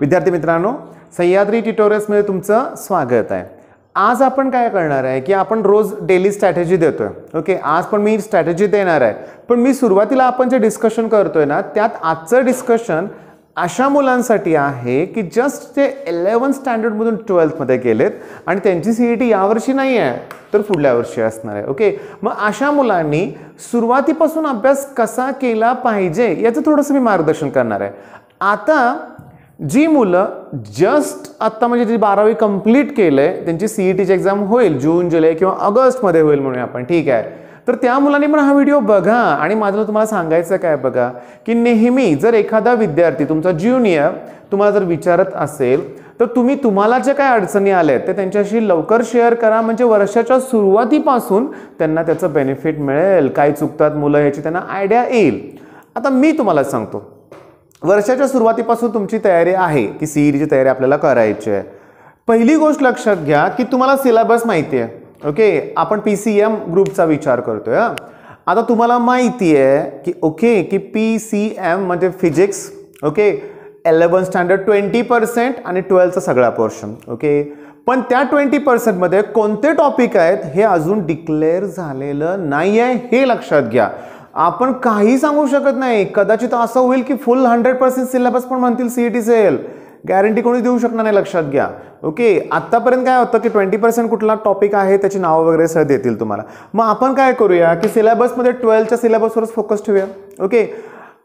विद्यार्थी मित्रांनो सह्याद्री ट्युटोरियल्समध्ये तुमचं स्वागत आहे. आज आपण काय करणार आहे की आपण रोज डेली स्ट्रॅटेजी देतोय. ओके आज पण मी स्ट्रॅटेजी देणार आहे. पण मी सुरुवातीला आपण जे डिस्कशन करतोय ना त्यात आजचं डिस्कशन अशा मुलांसाठी आहे की जस्ट ते इलेवन स्टँडर्डमधून ट्वेल्थमध्ये गेलेत आणि त्यांची सी ई टी यावर्षी नाही आहे तर पुढल्या वर्षी असणार आहे. ओके मग अशा मुलांनी सुरुवातीपासून अभ्यास कसा केला पाहिजे याचं थोडंसं मी मार्गदर्शन करणार आहे. आता जी मुलं जस्ट आत्ता म्हणजे जी बारावी कंप्लीट केलंय त्यांची सी ई टीची एक्झाम होईल जून जुलै किंवा ऑगस्टमध्ये होईल म्हणूया आपण ठीक आहे. तर त्या मुलांनी पण हा व्हिडिओ बघा. आणि माझं तुम्हाला सांगायचं काय बघा की नेहमी जर एखादा विद्यार्थी तुमचा ज्युनियर तुम्हाला जर विचारत असेल तर तुम्ही तुम्हाला ज्या काय अडचणी आल्या आहेत ते त्यांच्याशी लवकर शेअर करा. म्हणजे वर्षाच्या सुरुवातीपासून त्यांना त्याचं बेनिफिट मिळेल. काय चुकतात मुलं ह्याची त्यांना आयडिया येईल. आता मी तुम्हाला सांगतो. वर्षाच्या सुरुवातीपासून तुमची तयारी आहे की सी ई तयारी आपल्याला करायची आहे. पहिली गोष्ट लक्षात घ्या की तुम्हाला सिलेबस माहिती आहे. ओके? आपण पी सी एम ग्रुपचा विचार करतोय हा? आता तुम्हाला माहिती आहे की ओके की पी सी एम म्हणजे physics okay? Eleven standard twenty percent आणि ट्वेल्थचा सगळा पोर्शन ओके? पण त्या ट्वेंटी पर्सेंटमध्ये कोणते टॉपिक आहेत हे अजून डिक्लेअर झालेलं नाही आहे हे लक्षात घ्या. आपण काही सांगू शकत नाही. कदाचित असं होईल की फुल हंड्रेड पर्सेंट सिलेबस पण म्हणतील C E T cell guarantee कोणी देऊ शकणार नाही लक्षात घ्या. ओके आत्तापर्यंत काय होतं की ट्वेंटी पर्सेंट कुठला टॉपिक आहे त्याची नावं वगैरे सह देतील तुम्हाला. मग आपण काय करूया की सिलेबसमध्ये ट्वेल्थच्या सिलेबसवरच फोकस ठेवूया. ओके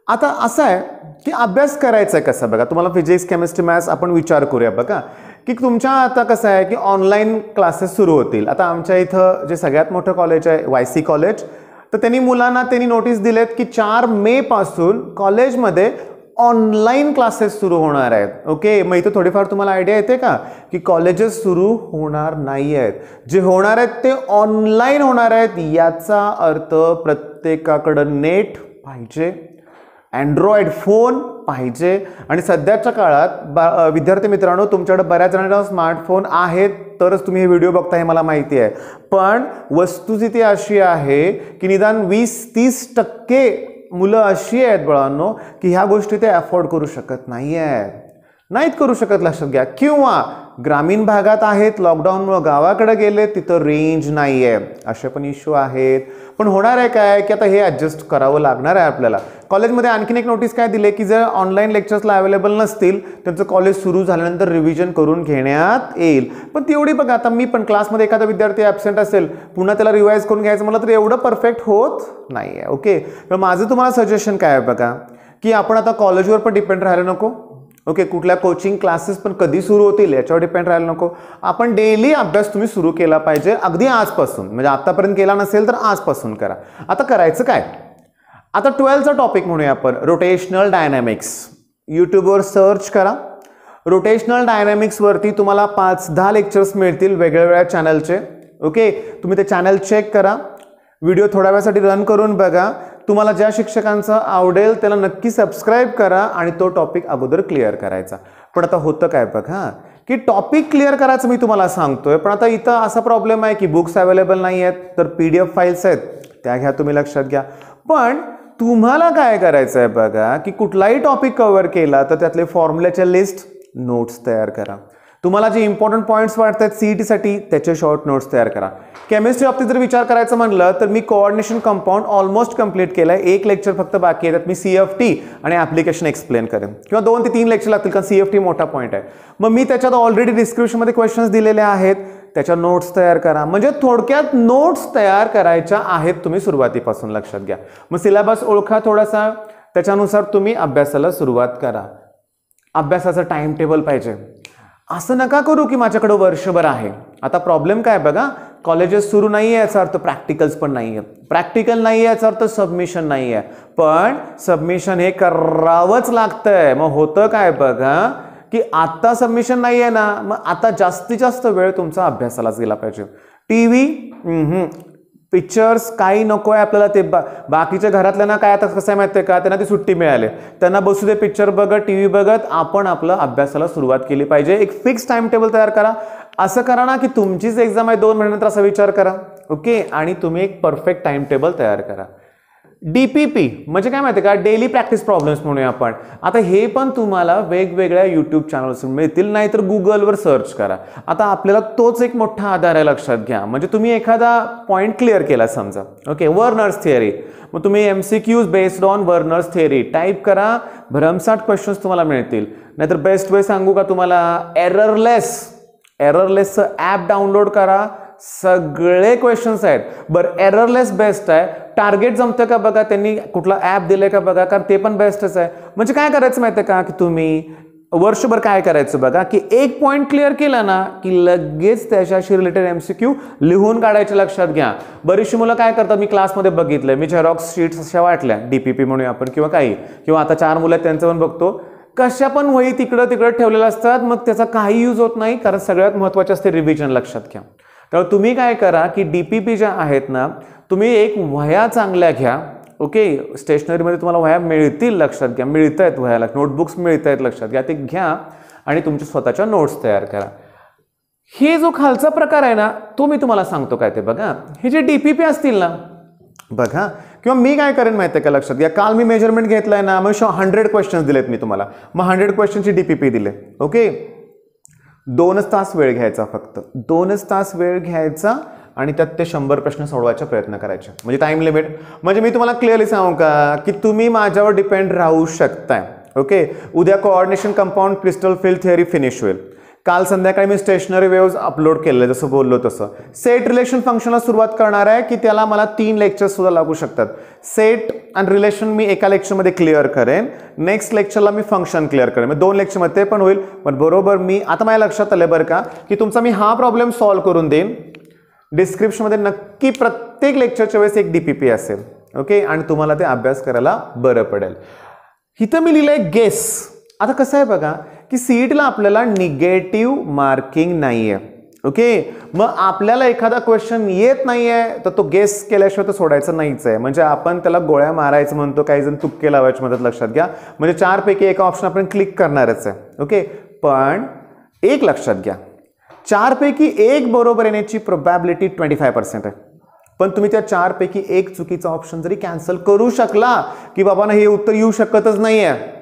आता असं आहे की अभ्यास करायचा आहे कसा? बघा तुम्हाला फिजिक्स केमिस्ट्री मॅथ्स आपण विचार करूया बघा. की तुमच्या आता कसं आहे की ऑनलाईन क्लासेस सुरू होतील. आता आमच्या इथं जे सगळ्यात मोठं कॉलेज आहे वाय सी कॉलेज तर त्यांनी मुलांना त्यांनी नोटीस दिलेत की चार मे पासून कॉलेजमध्ये ऑनलाईन क्लासेस सुरू होणार आहेत. ओके मग इथं थोडीफार तुम्हाला आयडिया येते का? की कॉलेजेस सुरू होणार नाही आहेत जे होणार आहेत ते ऑनलाईन होणार आहेत. याचा अर्थ प्रत्येकाकडं नेट पाहिजे. अँड्रॉइड फोन पाहिजे. आणि सध्याच्या काळात बा विद्यार्थी मित्रांनो तुमच्याकडे बऱ्याच जणांना स्मार्टफोन आहेत तरच तुम्ही हे व्हिडिओ बघता हे मला माहिती आहे. पण वस्तुस्थिती अशी आहे की निदान वीस तीस टक्के मुलं अशी आहेत बळांनो की ह्या गोष्टी ते अफोर्ड करू शकत नाही आहेत नाहीत करू शकत लक्षात घ्या. किंवा ग्रामीण भागात आहेत लॉकडाऊनमुळं गावाकडे गेले तिथं रेंज नाही आहे असे पण इश्यू आहेत. पण होणार आहे काय? की आता हे ॲडजस्ट करावं लागणार आहे आपल्याला. कॉलेजमध्ये आणखीन एक नोटीस काय दिले की जर ऑनलाईन लेक्चर्सला अवेलेबल नसतील त्यांचं कॉलेज सुरू झाल्यानंतर रिव्हिजन करून घेण्यात येईल. पण तेवढी बघा आता मी पण क्लासमध्ये एखादा विद्यार्थी ॲबसेंट असेल पुन्हा त्याला रिवाईज करून घ्यायचं म्हटलं तर एवढं परफेक्ट होत नाही आहे ओके तर माझं तुम्हाला सजेशन काय आहे बघा? की आपण आता कॉलेजवर पण डिपेंड राहायला नको. ओके कुठल्या कोचिंग क्लासेस पण कधी सुरू होतील याच्यावर डिपेंड राहायला नको. आपण डेली अभ्यास तुम्ही सुरू केला पाहिजे अगदी आजपासून. म्हणजे आत्तापर्यंत केला नसेल तर आजपासून करा. आता करायचं काय? आता ट्वेल्थचा टॉपिक म्हणूया आपण रोटेशनल डायनॅमिक्स यूट्यूबवर सर्च करा. रोटेशनल डायनॅमिक्सवरती तुम्हाला पाच दहा लेक्चर्स मिळतील वेगळ्या वेगळ्या चॅनलचे ओके तुम्ही ते चॅनल चेक करा. व्हिडिओ थोड्या वेळासाठी रन करून बघा. तुम्हाला ज्या शिक्षकांचं आवडेल त्याला नक्की सबस्क्राईब करा आणि तो टॉपिक अगोदर क्लिअर करायचा. पण आता होतं काय बघा की टॉपिक क्लिअर करायचं मी तुम्हाला सांगतोय पण आता इथं असा प्रॉब्लेम आहे की बुक्स अवेलेबल नाही आहेत तर पी डी एफ फाईल्स आहेत त्या घ्या तुम्ही लक्षात घ्या. पण तुम्हाला काय करायचं आहे बघा की कुठलाही टॉपिक कव्हर केला तर त्यातले फॉर्म्युल्याच्या लिस्ट नोट्स तयार करा. तुम्हाला जे इम्पॉर्टंट पॉईंट्स वाटत सी ई टीसाठी त्याचे शॉर्ट नोट्स तयार करा. केमिस्ट्री बाबतीत जर विचार करायचं म्हणलं तर मी कोऑर्डिनेशन कंपाऊंड ऑलमोस्ट कंप्लीट केलं आहे एक लेक्चर फक्त बाकी आहे त्यात मी सी एफ टी आणि ॲप्लिकेशन एक्सप्लेन करेन. किंवा दोन ते तीन लेक्चर लागतील कारण सी एफ टी मोठा पॉईंट आहे. मग मी त्याच्यात ऑलरेडी डिस्क्रिप्शनमध्ये क्वेश्चन्स दिलेले आहेत. त्याच्या नोट्स तयार करा. म्हणजे थोडक्यात नोट्स तयार करायच्या आहेत तुम्ही सुरुवातीपासून लक्षात घ्या. मग सिलेबस ओळखा थोडासा. त्याच्यानुसार तुम्ही अभ्यासाला सुरुवात करा. अभ्यासाचं टाइम टेबल पाहिजे. असं नका करू की माझ्याकडं वर्षभर आहे. आता प्रॉब्लेम काय बघा कॉलेजेस सुरू नाही आहे याचा अर्थ प्रॅक्टिकल्स पण नाही आहे प्रॅक्टिकल नाही आहे याचा अर्थ सबमिशन नाही आहे पण सबमिशन हे करावंच लागतंय. मग होतं काय बघा की आता सबमिशन नाही आहे ना मग आता जास्तीत जास्त वेळ तुमचा अभ्यासालाच गेला पाहिजे. टी व्ही पिक्चर्स काही नको आहे आपल्याला ते बा बाकीच्या घरातल्यांना काय आता कसं आहे माहिती आहे का? त्यांना ती सुट्टी मिळाली. त्यांना बसू दे पिक्चर बघत टी व्ही बघत आपण आपलं अभ्यासाला सुरुवात केली पाहिजे. एक फिक्स टाइम टेबल तयार करा. असं करा ना की तुमचीच एक्झाम आहे दोन महिन्यानंतर असा विचार करा. ओके आणि तुम्ही एक परफेक्ट टाइम टेबल तयार करा. डी पी पी म्हणजे काय माहिती का? डेली प्रॅक्टिस प्रॉब्लेम्स म्हणूया आपण. आता हे पण तुम्हाला वेगवेगळ्या यूट्यूब चॅनल्स मिळतील नाहीतर गुगलवर सर्च करा. आता आपल्याला तोच एक मोठा आधार आहे लक्षात घ्या. म्हणजे तुम्ही एखादा पॉईंट क्लिअर केला समजा. ओके वर्नर्स थिअरी मग तुम्ही M C Qs based on Werner's theory type करा भरमसाठ क्वेश्चन्स तुम्हाला मिळतील. नाहीतर बेस्ट वे सांगू का तुम्हाला? एररलेस एररलेसचं ॲप डाउनलोड करा. सगळे क्वेश्चन्स आहेत. बरं एररलेस बेस्ट आहे. टार्गेट जमतं का बघा? त्यांनी कुठला ॲप दिलं का बघा? कारण ते पण बेस्टच आहे. म्हणजे काय करायचं माहिती आहे का? की तुम्ही वर्षभर काय करायचं बघा? की एक पॉईंट क्लिअर केला ना की लगेच त्याच्याशी रिलेटेड एम सी क्यू लिहून काढायचे लक्षात घ्या. बरीचशी मुलं काय करतात? मी क्लासमध्ये बघितलं मी झेरॉक्स शीट्स अशा वाटल्या. डी पी पी म्हणूया आपण किंवा काही. किंवा आता चार मुलं आहेत त्यांचं पण बघतो. कशा पण वही तिकडं तिकडं ठेवलेल्या असतात मग त्याचा काही यूज होत नाही. कारण सगळ्यात महत्त्वाचे असते रिव्हिजन लक्षात घ्या. तर तुम्ही काय करा की डी पी पी ज्या आहेत ना तुम्ही एक वह्या चांगल्या घ्या ओके? स्टेशनरीमध्ये तुम्हाला वह्या मिळतील लक्षात घ्या. मिळत आहेत वह्याला. नोटबुक्स मिळत आहेत लक्षात घ्या. ते घ्या आणि तुमच्या स्वतःच्या नोट्स तयार करा. हे जो खालचा प्रकार आहे ना तो मी तुम्हाला सांगतो काय ते बघा. हे जे डी पी पी असतील ना बघा. किंवा मी काय करेन माहिती आहे का लक्षात घ्या? काल मी मेजरमेंट घेतलंय ना मग हंड्रेड क्वेश्चन्स दिलेत मी तुम्हाला. मग हंड्रेड क्वेश्चनची डी पी पी दिले ओके? दोनच तास वेळ घ्यायचा फक्त. दोनच तास वेळ घ्यायचा आणि त्यात ते शंभर प्रश्न सोडवायचा प्रयत्न करायचे. म्हणजे टाईम लिमिट म्हणजे मी तुम्हाला क्लिअरली सांगू का? की तुम्ही माझ्यावर डिपेंड राहू शकताय. ओके उद्या coordination compound crystal field theory finish होईल. काल संध्याकाळी मी स्टेशनरी वेव्ज अपलोड केले जसं बोललो तसं. सेट रिलेशन फंक्शनला सुरुवात करणार आहे की त्याला मला तीन लेक्चर्स सुद्धा लागू शकतात. सेट अँड रिलेशन मी एका लेक्चरमध्ये क्लिअर करेन. नेक्स्ट लेक्चरला मी फंक्शन क्लिअर करेन. मग दोन लेक्चरमध्ये ते पण होईल. पण बरोबर मी आता माझ्या लक्षात आलं बरं का की तुमचा मी हा प्रॉब्लेम सॉल्व्ह करून देईन. डिस्क्रिप्शनमध्ये नक्की प्रत्येक लेक्चरच्या वेळेस एक डी पी पी असेल. ओके आणि तुम्हाला ते अभ्यास करायला बरं पडेल. इथं मी लिहिलं आहे गेस आता कसं आहे बघा की सीईटीला आपल्याला निगेटिव्ह मार्किंग नाही आहे ओके मग आपल्याला एखादा क्वेश्चन येत नाही आहे तर तो गेस केल्याशिवाय तो सोडायचं नाहीच आहे म्हणजे आपण त्याला गोळ्या मारायचं म्हणतो काही जण तुक्के लावायची मदत लक्षात घ्या. म्हणजे चारपैकी एका ऑप्शन आपण क्लिक करणारच आहे. ओके पण एक लक्षात घ्या. चारपैकी एक बरोबर येण्याची प्रोबॅबिलिटी ट्वेंटी फाय पर्सेंट आहे. पण तुम्ही त्या चारपैकी एक चुकीचा ऑप्शन जरी कॅन्सल करू शकला की बाबा ना हे उत्तर येऊ शकतच नाही आहे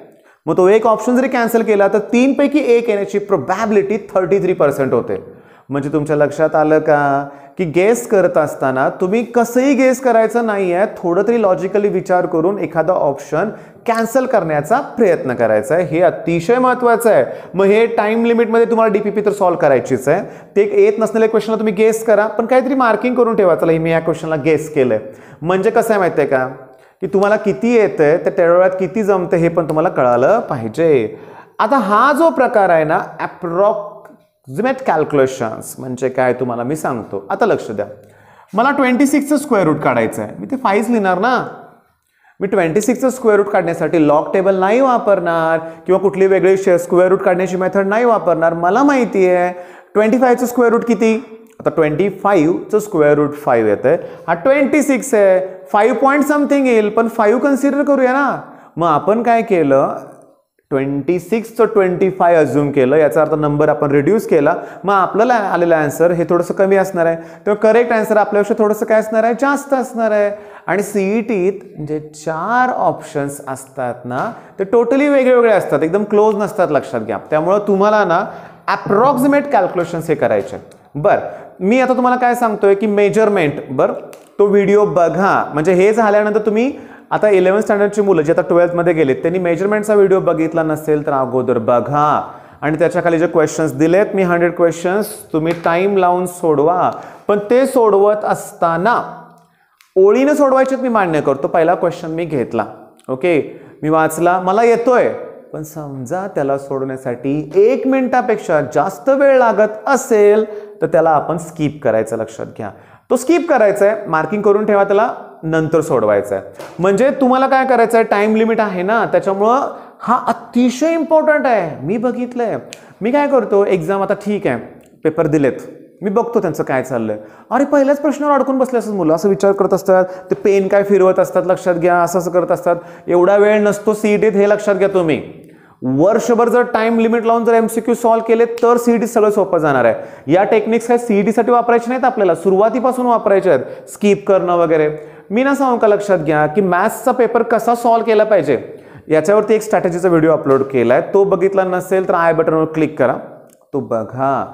मग तो एक ऑप्शन जरी कॅन्सल केला तर तीनपैकी एक येण्याची प्रोबॅबिलिटी थर्टी थ्री पर्सेंट होते. म्हणजे तुमच्या लक्षात आलं का? की गेस करत असताना तुम्ही कसंही गेस करायचं नाही आहे थोडं तरी लॉजिकली विचार करून एखादा ऑप्शन कॅन्सल करण्याचा प्रयत्न करायचा आहे. हे अतिशय महत्त्वाचं आहे. मग हे टाईम लिमिटमध्ये तुम्हाला डी पी पी तर सॉल्व्ह करायचीच आहे. ते येत नसलेल्या क्वेश्चनला तुम्ही गेस करा पण काहीतरी मार्किंग करून ठेवा. चला हे मी या क्वेश्चनला गेस केलं आहे म्हणजे कसं आहे माहिती आहे का? की तुम्हाला किती येतंय त्या तेवढ्या किती जमतं हे पण तुम्हाला कळालं पाहिजे. आता हा जो प्रकार आहे ना ॲप्रॉक्झिमेट कॅल्क्युलेशन्स म्हणजे काय तुम्हाला मी सांगतो. आता लक्ष द्या. मला ट्वेंटी सिक्सचं स्क्वेअर रूट काढायचं आहे मी ते फाईव्ह लिहिणार ना? मी ट्वेंटी सिक्सचं स्क्वेअर रूट काढण्यासाठी लॉक टेबल नाही वापरणार किंवा कुठली वेगळी स्क्वेअर रूट काढण्याची मेथड नाही वापरणार. मला माहिती आहे ट्वेंटी फायचं स्क्वेअर रूट किती? आता ट्वेंटी फाईव्हचं स्क्वेअर रूट फाईव्ह येतं आहे हा ट्वेंटी सिक्स आहे. फाईव्ह पॉईंट समथिंग येईल पण फाईव्ह कन्सिडर करूया ना? मग आपण काय केलं? ट्वेंटी सिक्सचं ट्वेंटी फाय अज्युम केलं. याचा अर्थ नंबर आपण रिड्यूस केला. मग आपल्याला आलेलं आन्सर हे थोडंसं कमी असणार आहे. तेव्हा करेक्ट आन्सर आपल्यापेक्षा थोडंसं काय असणार आहे? जास्त असणार आहे. आणि सीईटीत जे चार ऑप्शन्स असतात ना ते टोटली वेगळे असतात. एकदम क्लोज नसतात लक्षात घ्या. त्यामुळं तुम्हाला ना ॲप्रॉक्सिमेट कॅल्क्युलेशन्स हे करायचे बरं. मी आता तुम्हाला काय सांगतोय की मेजरमेंट बरं. तो व्हिडिओ बघा. म्हणजे हे झाल्यानंतर तुम्ही आता इलेव्हन स्टँडर्डची मुलं जे आता ट्वेल्थमध्ये गेलेत त्यांनी मेजरमेंटचा व्हिडिओ बघितला नसेल तर अगोदर बघा. आणि त्याच्याखाली जे क्वेश्चन्स दिलेत मी हंड्रेड क्वेश्चन्स तुम्ही टाईम लावून सोडवा. पण ते सोडवत असताना ओळीनं सोडवायचे मी मान्य करतो. पहिला क्वेश्चन मी घेतला. ओके मी वाचला मला येतोय. पण समजा त्याला सोडवण्यासाठी एक मिनिटापेक्षा जास्त वेळ लागत असेल तर त्याला आपण स्किप करायचं लक्षात घ्या. तो स्किप करायचा आहे मार्किंग करून ठेवा त्याला. नंतर सोडवायचा आहे म्हणजे तुम्हाला काय करायचं आहे टाईम लिमिट आहे ना. त्याच्यामुळं हा अतिशय इम्पॉर्टंट आहे. मी बघितलंय. मी काय करतो? एक्झाम आता ठीक आहे. पेपर दिलेत. मी बघतो त्यांचं काय चाललंय. अरे पहिल्याच प्रश्नावर अडकून बसले असतात मुलं. असं विचार करत असतात. ते पेन काय फिरवत असतात? लक्षात घ्या. असं असं करत असतात. एवढा वेळ नसतो. सीईटीत हे लक्षात घ्या तुम्ही. वर्षभर जर टाइम लिमिट लावून जर एमसीक्यू सॉल्व्ह केले तर सीईटी सगळं सोपं जाणार आहे. या टेक्निक्स काय सीईटीसाठी वापरायचे नाहीत आपल्याला सुरुवातीपासून वापरायचे आहेत. स्किप करणं वगैरे. मी ना सांगू का लक्षात घ्या की मॅथ्सचा पेपर कसा सॉल्व्ह केला पाहिजे? याच्यावरती एक स्ट्रॅटेजीचा व्हिडिओ अपलोड केला आहे तो बघितला नसेल तर आय बटनवर क्लिक करा. तो बघा.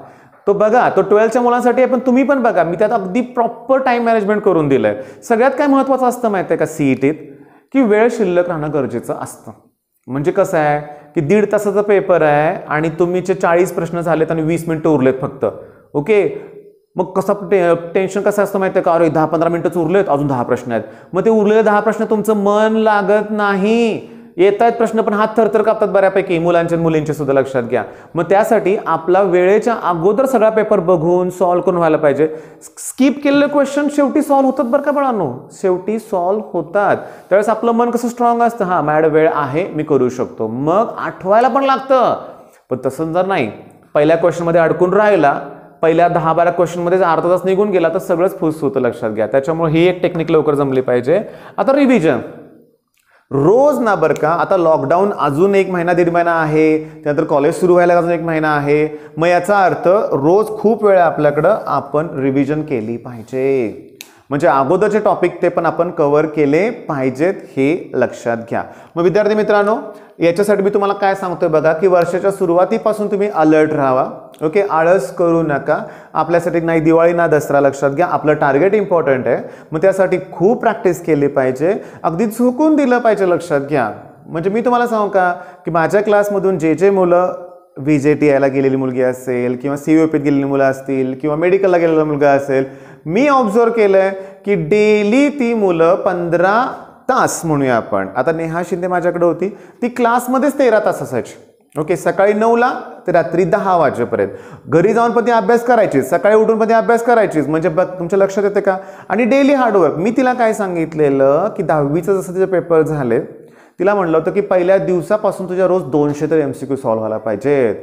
तो बघा. तो ट्वेल्थच्या मुलांसाठी आहे पण तुम्ही पण बघा. मी त्यात अगदी प्रॉपर टाइम मॅनेजमेंट करून दिलंय. सगळ्यात काय महत्त्वाचं असतं माहिती आहे का सीईटीत की वेळ शिल्लक राहणं गरजेचं असतं. म्हणजे कसं आहे की दीड तासाचा पेपर आहे आणि तुम्हीचे चाळीस प्रश्न झालेत आणि वीस मिनिटं उरलेत फक्त. ओके मग कसं टे टेन्शन कसं असतं माहिती आहे का? अरे दहा पंधरा मिनिटंच उरलेत अजून दहा प्रश्न आहेत. मग ते उरलेले दहा प्रश्न तुमचं मन लागत नाही. येत आहेत प्रश्न पण हात थरथर कापतात बऱ्यापैकी. मुलांच्या मुलींचे सुद्धा लक्षात घ्या. मग त्यासाठी आपला वेळेच्या अगोदर सगळा पेपर बघून सॉल्व्ह करून व्हायला पाहिजे. स्किप केलेले क्वेश्चन शेवटी सॉल्व्ह होतात बरं का बाळांनो? शेवटी सॉल्व्ह होतात. त्यावेळेस आपलं मन कसं स्ट्रॉंग असतं? हा मॅड वेळ आहे मी करू शकतो. मग आठवायला पण लागतं. पण तसं जर नाही पहिल्या क्वेश्चनमध्ये अडकून राहिला पहिल्या दहा बारा क्वेश्चनमध्ये जर अर्धा तास निघून गेला तर सगळंच फुस होतं लक्षात घ्या. त्याच्यामुळे ही एक टेक्निक लवकर जमली पाहिजे. आता रिव्हिजन रोज ना बरं का आता लॉकडाऊन अजून एक महिना दीड महिना आहे त्यानंतर कॉलेज सुरू व्हायला अजून एक महिना आहे. मग याचा अर्थ रोज खूप वेळा आपल्याकडं आपण रिव्हिजन केली पाहिजे. म्हणजे अगोदरचे टॉपिक ते पण आपण कव्हर केले पाहिजेत हे लक्षात घ्या. मग विद्यार्थी मित्रांनो याच्यासाठी मी तुम्हाला काय सांगतोय बघा की वर्षाच्या सुरुवातीपासून तुम्ही अलर्ट राहावा. ओके आळस करू नका. आपल्यासाठी नाही दिवाळी ना दसरा लक्षात घ्या. आपलं टार्गेट इम्पॉर्टंट आहे. मग त्यासाठी खूप प्रॅक्टिस केली पाहिजे. अगदी चुकून दिलं पाहिजे लक्षात घ्या. म्हणजे मी तुम्हाला सांगू का की माझ्या क्लासमधून जे जे मुलं व्ही जे टी आयला गेलेली मुलगी असेल किंवा सी ओ पीत गेलेली मुलं असतील किंवा मेडिकलला गेलेला मुलगा असेल मी ऑब्झर्व केलं आहे की डेली ती मुलं पंधरा तास म्हणूया आपण. आता नेहा शिंदे माझ्याकडे होती. ती क्लासमध्येच तेरा तास असायची ओके सकाळी नऊला ते रात्री दहा वाजेपर्यंत. घरी जाऊन पण ती अभ्यास करायची. सकाळी उठून पण ती अभ्यास करायचीच म्हणजे ब तुमच्या लक्षात येते का? आणि डेली हार्डवर्क मी तिला काय सांगितलेलं? की दहावीचं जसं तिचे पेपर झाले तिला म्हणलं होतं की पहिल्या दिवसापासून तुझ्या रोज दोनशे तर एम सी क्यू सॉल्व्ह व्हायला पाहिजेत.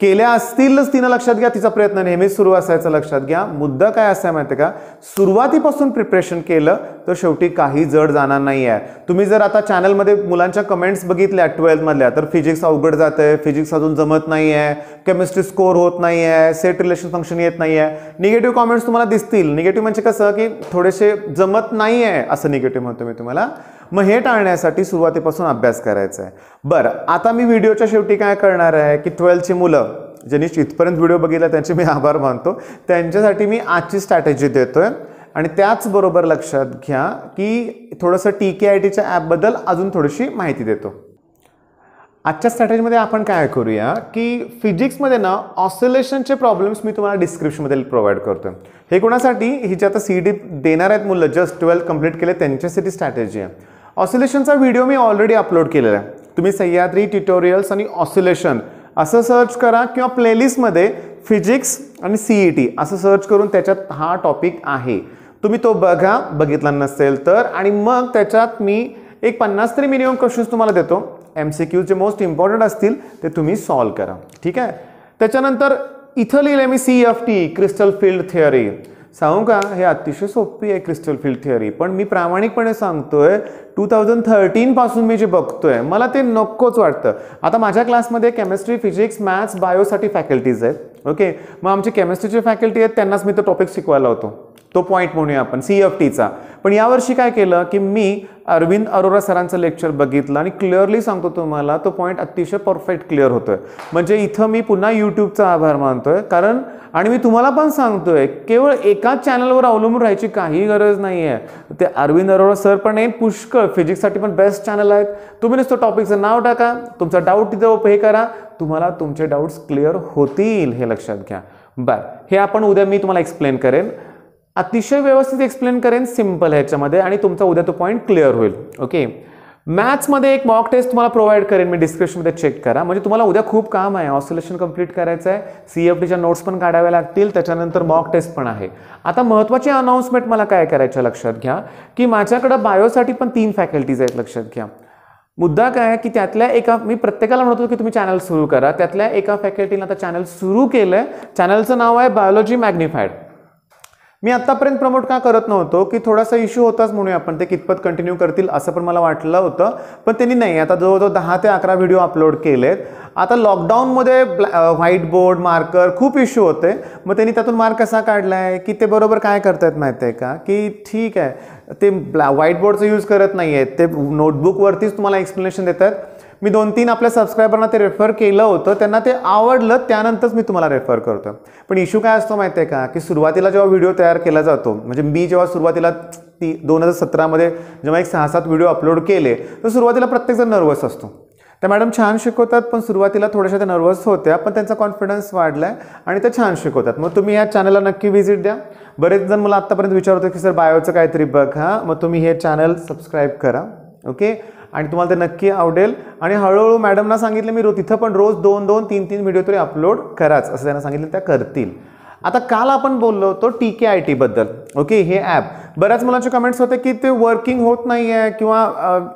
केल्या असतीलच तिनं लक्षात घ्या तिचा प्रयत्न नेहमीच सुरू असायचा लक्षात घ्या. मुद्दा काय असाय माहिती का? सुरुवातीपासून प्रिपरेशन केलं तर शेवटी काही जड जाणार नाही आहे तुम्ही जर आता चॅनलमध्ये मुलांच्या कमेंट्स बघितल्या ट्वेल्थमधल्या तर फिजिक्स अवघड जात आहे फिजिक्स अजून जमत नाही आहे केमिस्ट्री स्कोर होत नाही आहे सेट रिलेशन फंक्शन येत नाही आहे निगेटिव्ह कॉमेंट्स तुम्हाला दिसतील. निगेटिव्ह म्हणजे कसं? की थोडेसे जमत नाही आहे असं निगेटिव्ह म्हणतो मी तुम्हाला. मग हे टाळण्यासाठी सुरुवातीपासून अभ्यास करायचा आहे. बरं आता मी व्हिडिओच्या शेवटी काय करणार आहे की ट्वेल्थची मुलं ज्यांनी इथपर्यंत व्हिडिओ बघितला त्यांचे मी आभार मानतो. त्यांच्यासाठी मी आजची स्ट्रॅटेजी आहे आणि त्याचबरोबर लक्षात घ्या की थोडंसं टी के आय टीच्या ॲपबद्दल अजून थोडीशी माहिती देतो. आजच्या स्ट्रॅटेजीमध्ये आपण काय करूया की फिजिक्समध्ये ना ऑसिलेशनचे प्रॉब्लेम्स मी तुम्हाला डिस्क्रिप्शनमध्ये प्रोव्हाइड करतो हे कोणासाठी? ही जे आता सी डी देणार आहेत मुलं जस्ट ट्वेल्थ कंप्लीट केले त्यांच्यासाठी स्ट्रॅटेजी आहे. ऑसिलेशनचा व्हिडिओ मी ऑलरेडी अपलोड केलेला आहे. तुम्ही सह्याद्री ट्युटोरियल्स आणि ऑसिलेशन असं सर्च करा किंवा प्लेलिस्टमध्ये फिजिक्स आणि सी ई टी असं सर्च करून त्याच्यात हा टॉपिक आहे. तुम्ही तो बघा बघितला नसेल तर. आणि मग त्याच्यात मी एक पन्नास तरी मिनिमम क्वेश्चन्स तुम्हाला देतो. एम सी क्यू जे मोस्ट इम्पॉर्टंट असतील ते तुम्ही सॉल्व करा. ठीक आहे? त्याच्यानंतर इथं लिहिलं मी C F T crystal field theory सांगू का हे अतिशय सोपी आहे क्रिस्टल फील्ड थिअरी पण मी प्रामाणिकपणे सांगतोय टू थाउजंड थर्टीनपासून मी जे बघतोय मला ते नकोच वाटतं. आता माझ्या क्लासमध्ये केमिस्ट्री फिजिक्स मॅथ्स बायोसाठी फॅकल्टीज आहेत ओके मग आमची केमिस्ट्रीचे फॅकल्टी आहेत त्यांनाच मी तो टॉपिक शिकवायला होतो. तो पॉईंट म्हणूया आपण सी एफ टीचा पण यावर्षी काय केलं की मी अरविंद अरोरा सरांचं लेक्चर बघितलं आणि क्लिअरली सांगतो तुम्हाला तो पॉईंट अतिशय परफेक्ट क्लिअर होतोय. म्हणजे इथं मी पुन्हा यूट्यूबचा आभार मानतोय कारण आणि मी तुम्हाला पण सांगतोय केवळ एकाच चॅनलवर अवलंबून राहायची काही गरज नाही आहे ते अरविंद अरोरा सर पण आहे पुष्कळ फिजिक्ससाठी पण बेस्ट चॅनल आहेत. तुम्ही नुसतं टॉपिकचं नाव टाका तुमचा डाऊट तिथं हे करा. तुम्हाला तुमचे डाऊट्स क्लिअर होतील हे लक्षात घ्या. बर हे आपण उद्या मी तुम्हाला एक्सप्लेन करेन. अतिशय व्यवस्थित एक्सप्लेन करेन सिंपल ह्याच्यामध्ये आणि तुमचा उद्या तो पॉईंट क्लिअर होईल. ओके मॅथ्समध्ये एक मॉक टेस्ट तुम्हाला प्रोव्हाइड करेन मी डिस्क्रिप्शनमध्ये चेक करा. म्हणजे तुम्हाला उद्या खूप काम आहे. ऑसिलेशन कंप्लीट करायचं आहे. सी एफ डीच्या नोट्स पण काढाव्या लागतील. त्याच्यानंतर मॉक टेस्ट पण आहे. आता महत्त्वाची अनाऊन्समेंट मला काय करायचं लक्षात घ्या. की माझ्याकडं बायोसाठी पण तीन फॅकल्टीज आहेत लक्षात घ्या. मुद्दा काय आहे की त्यातल्या एका मी प्रत्येकाला म्हणतो की तुम्ही चॅनल सुरू करा. त्यातल्या एका फॅकल्टीनं आता चॅनल सुरू केलं आहे चॅनलचं नाव आहे बायोलॉजी मॅग्निफाईड मी आत्तापर्यंत प्रमोट का करत नव्हतो की थोडासा इश्यू होताच म्हणूया आपण. ते कितपत कंटिन्यू करतील असं पण मला वाटलं होतं. पण त्यांनी नाही आता जवळजवळ दहा ते अकरा व्हिडिओ अपलोड केलेत. आता लॉकडाऊनमध्ये व्हाईट बोर्ड मार्कर खूप इश्यू होते. मग त्यांनी त्यातून मार्क कसा काढला आहे की ते बरोबर काय करतायत माहिती आहे का? की ठीक आहे ते ब्लॅ व्हाईट बोर्डचं यूज करत नाही आहेत ते नोटबुकवरतीच तुम्हाला एक्सप्लेनेशन देतात मी दोन तीन आपल्या सबस्क्रायबरना ते रेफर केलं होतं त्यांना ते आवडलं त्यानंतरच मी तुम्हाला रेफर करतो पण इश्यू काय असतो माहिती आहे का? की सुरुवातीला जेव्हा व्हिडिओ तयार केला जातो म्हणजे मी जेव्हा सुरुवातीला ती दोन हजार सतरामध्ये जेव्हा एक सहा सात व्हिडिओ अपलोड केले तर सुरुवातीला प्रत्येकजण नर्वस असतो. त्या मॅडम छान शिकवतात पण सुरुवातीला थोड्याशा त्या नर्वस होत्या पण त्यांचा कॉन्फिडन्स वाढला आहे आणि ते छान शिकवतात. मग तुम्ही या चॅनलला नक्की व्हिजिट द्या. बरेच जण मला आत्तापर्यंत विचारतो की सर बायोचं काहीतरी बघा. मग तुम्ही हे चॅनल सबस्क्राईब करा ओके आणि तुम्हाला ते नक्की आवडेल. आणि हळूहळू मॅडमना सांगितलं मी रो तिथं पण रोज दोन दोन तीन तीन व्हिडिओ तरी अपलोड कराच असं त्यांना सांगितलं त्या करतील. आता काल आपण बोललो होतो टी के आय टीबद्दल ओके हे ॲप बऱ्याच मुलांचे कमेंट्स होते की ते वर्किंग होत नाही आहे किंवा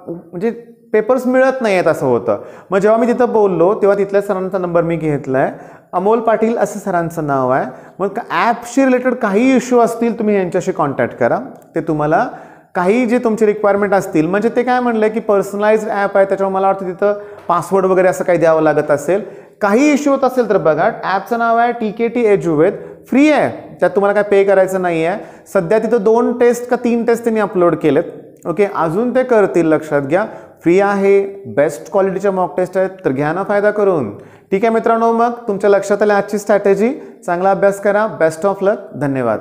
म्हणजे पेपर्स मिळत नाही आहेत असं होतं. मग जेव्हा मी तिथं बोललो तेव्हा तिथल्या सरांचा नंबर मी घेतला आहे अमोल पाटील असं सरांचं नाव आहे. मग ॲपशी रिलेटेड काही इश्यू असतील तुम्ही यांच्याशी कॉन्टॅक्ट करा. ते तुम्हाला काही जे तुमचे रिक्वायरमेंट असतील म्हणजे ते काय म्हणलं की पर्सनलाइज्ड ॲप आहे त्याच्यामुळे मला वाटतं तिथं पासवर्ड वगैरे असं काही द्यावं लागत असेल. काही इश्यू होत असेल तर बघा ॲपचं नाव आहे टी के टी एज्युवेद फ्री आहे. त्यात तुम्हाला काय पे करायचं नाही आहे सध्या तिथं दोन टेस्ट का तीन टेस्ट त्यांनी अपलोड केलेत. ओके अजून ते करतील लक्षात घ्या. फ्री आहे बेस्ट क्वालिटीच्या मॉक टेस्ट आहेत तर घ्या ना फायदा करून. ठीक आहे मित्रांनो मग तुमच्या लक्षात आल्या आजची स्ट्रॅटेजी चांगला अभ्यास करा. बेस्ट ऑफ लक धन्यवाद.